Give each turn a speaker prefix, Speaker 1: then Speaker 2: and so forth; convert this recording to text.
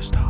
Speaker 1: Star.